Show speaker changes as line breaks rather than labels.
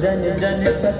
Done, done, done.